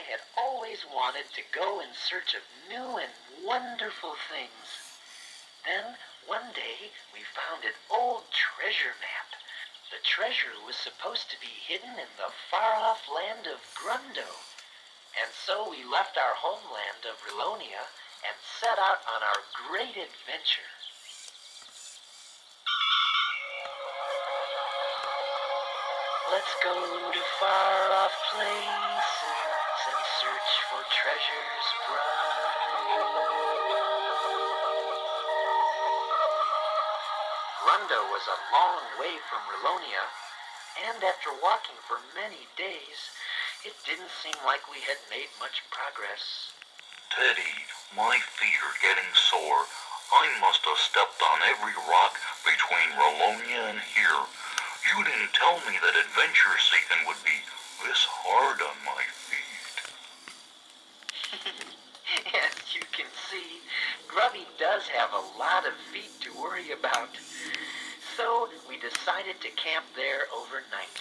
I had always wanted to go in search of new and wonderful things. Then, one day, we found an old treasure map. The treasure was supposed to be hidden in the far-off land of Grundo. And so we left our homeland of Rillonia and set out on our great adventure. Let's go to far-off places and search for treasures bright. Grundo was a long way from Rillonia, and after walking for many days, it didn't seem like we had made much progress. Teddy, my feet are getting sore. I must have stepped on every rock between Rillonia and here. You didn't tell me that adventure seeking would be this hard on my feet. As you can see, Grubby does have a lot of feet to worry about. So we decided to camp there overnight.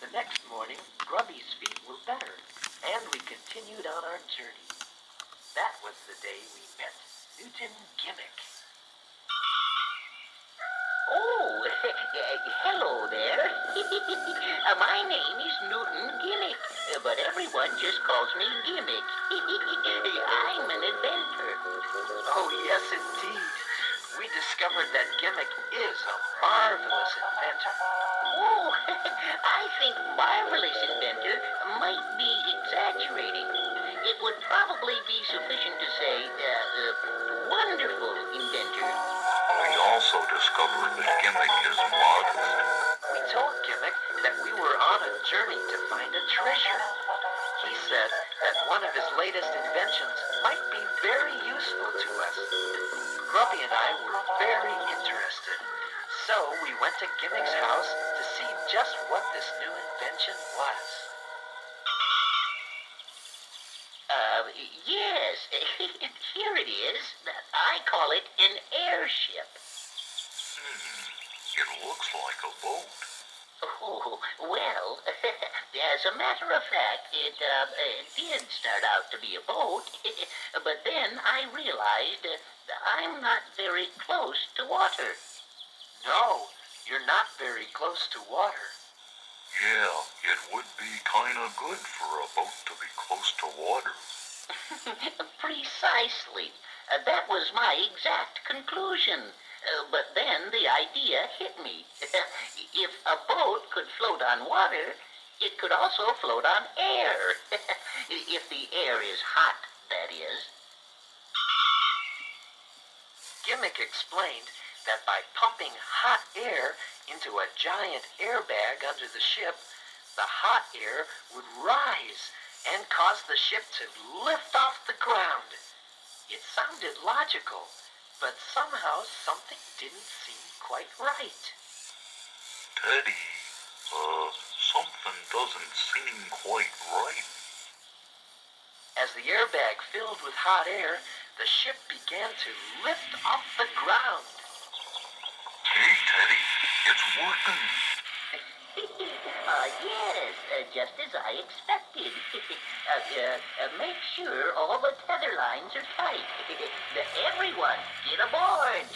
The next morning, Grubby's feet were better, and we continued on our journey. That was the day we met Newton Gimmick. Oh, hello there. Uh, My name is Newton Gimmick, uh, but everyone just calls me Gimmick. I'm an inventor. Oh, yes, indeed. We discovered that Gimmick is a marvelous inventor. Oh, I think marvelous inventor might be exaggerating. It would probably be sufficient to say uh, uh, wonderful inventor. We also discovered that Gimmick is journey to find a treasure. He said that one of his latest inventions might be very useful to us. Grubby and I were very interested. So we went to Gimmick's house to see just what this new invention was. Uh, yes, here it is. I call it an airship. Hmm, it looks like a boat. Oh, well, as a matter of fact, it, uh, it did start out to be a boat, but then I realized I'm not very close to water. No, you're not very close to water. Yeah, it would be kind of good for a boat to be close to water. Precisely. Uh, that was my exact conclusion. Uh, but then the idea hit me. if a boat could float on water, it could also float on air. if the air is hot, that is. Gimmick explained that by pumping hot air into a giant airbag under the ship, the hot air would rise and cause the ship to lift off the ground. It sounded logical, but somehow something didn't seem quite right. Teddy, uh, something doesn't seem quite right. As the airbag filled with hot air, the ship began to lift off the ground. Hey, Teddy, it's working. uh, yes, uh, just as I expected. uh, uh, make sure all the tether lines are tight. Everyone, get aboard.